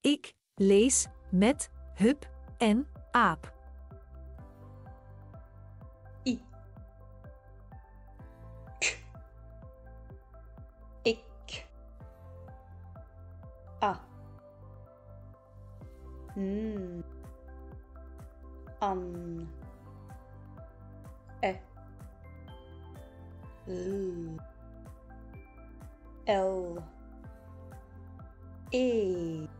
Ik lees met hup en aap. I. K. Ik. A. N. An. E. L. L. E.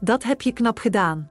Dat heb je knap gedaan.